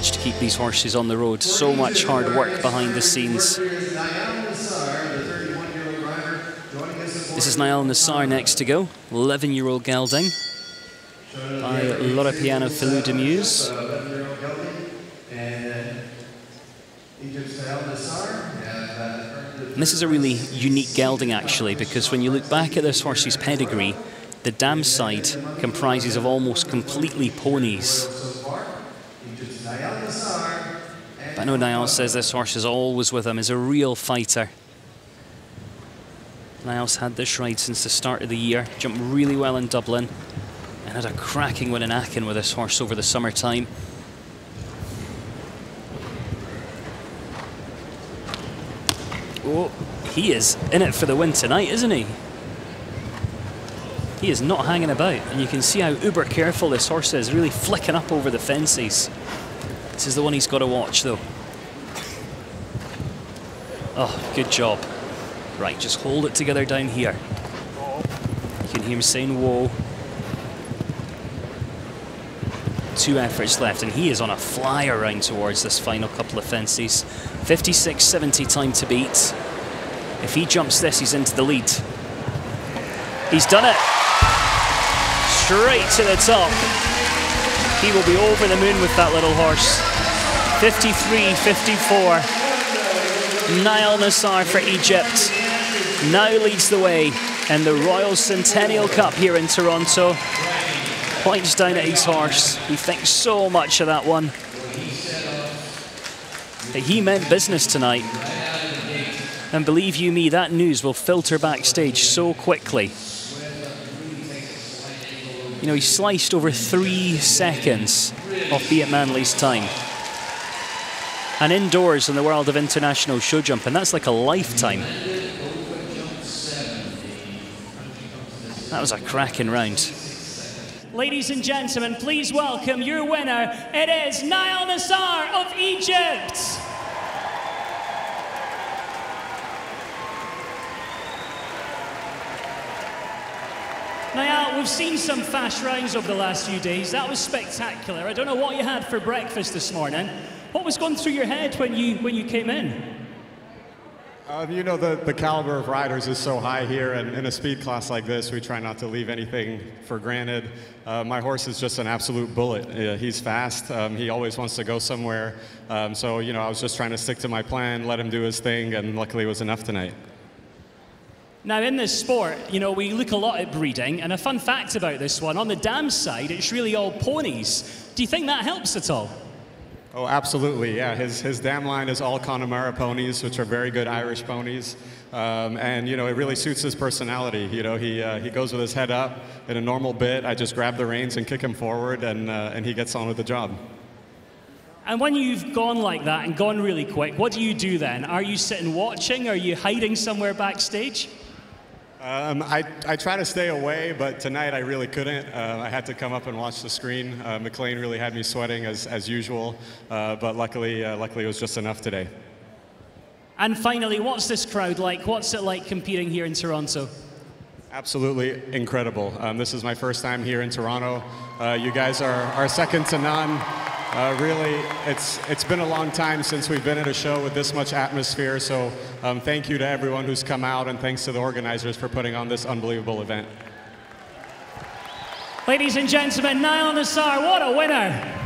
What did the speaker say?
to keep these horses on the road. So much hard work behind the scenes. This is Nayel Nassar next to go, 11-year-old gelding by Loro Piana Filou de Muse. And this is a really unique gelding actually because when you look back at this horse's pedigree, the dam side comprises of almost completely ponies. I know Nayel says this horse is always with him, is a real fighter. Nayel's had this ride since the start of the year, jumped really well in Dublin, and had a cracking win in Aachen with this horse over the summertime. Oh, he is in it for the win tonight, isn't he? He is not hanging about, and you can see how uber careful this horse is, really flicking up over the fences. This is the one he's got to watch, though. Oh, good job. Right, just hold it together down here. You can hear him saying, whoa. Two efforts left, and he is on a fly around towards this final couple of fences. 56.70 time to beat. If he jumps this, he's into the lead. He's done it. Straight to the top. He will be over the moon with that little horse. 53-54. Nayel Nassar for Egypt now leads the way in the Royal Centennial Cup here in Toronto. Points down at his horse. He thinks so much of that one. That he meant business tonight. And believe you me, that news will filter backstage so quickly. You know, he sliced over three seconds off Beat Mändli's time. And indoors in the world of international show jumping, that's like a lifetime. That was a cracking round. Ladies and gentlemen, please welcome your winner. It is Nayel Nassar of Egypt. Nayel, we've seen some fast rounds over the last few days. That was spectacular. I don't know what you had for breakfast this morning. What was going through your head when you when you came in? Uh, you know, the, the caliber of riders is so high here, and in a speed class like this, we try not to leave anything for granted. Uh, my horse is just an absolute bullet. Uh, he's fast. Um, he always wants to go somewhere. Um, so, you know, I was just trying to stick to my plan, let him do his thing, and luckily it was enough tonight. Now, in this sport, you know, we look a lot at breeding, and a fun fact about this one on the dam side, it's really all ponies. Do you think that helps at all? Oh, absolutely. Yeah, his, his dam line is all Connemara ponies, which are very good Irish ponies. Um, and, you know, it really suits his personality. You know, he, uh, he goes with his head up in a normal bit. I just grab the reins and kick him forward, and, uh, and he gets on with the job. And when you've gone like that and gone really quick, what do you do then? Are you sitting watching? Are you hiding somewhere backstage? Um, I, I try to stay away, but tonight I really couldn't. Uh, I had to come up and watch the screen. Uh, McLain really had me sweating as, as usual, uh, but luckily, uh, luckily it was just enough today. And finally, what's this crowd like? What's it like competing here in Toronto? Absolutely incredible. Um, this is my first time here in Toronto. Uh, you guys are, are second to none. Uh, really, it's, it's been a long time since we've been at a show with this much atmosphere, so um, thank you to everyone who's come out, and thanks to the organizers for putting on this unbelievable event. Ladies and gentlemen, Nayel Nassar, what a winner!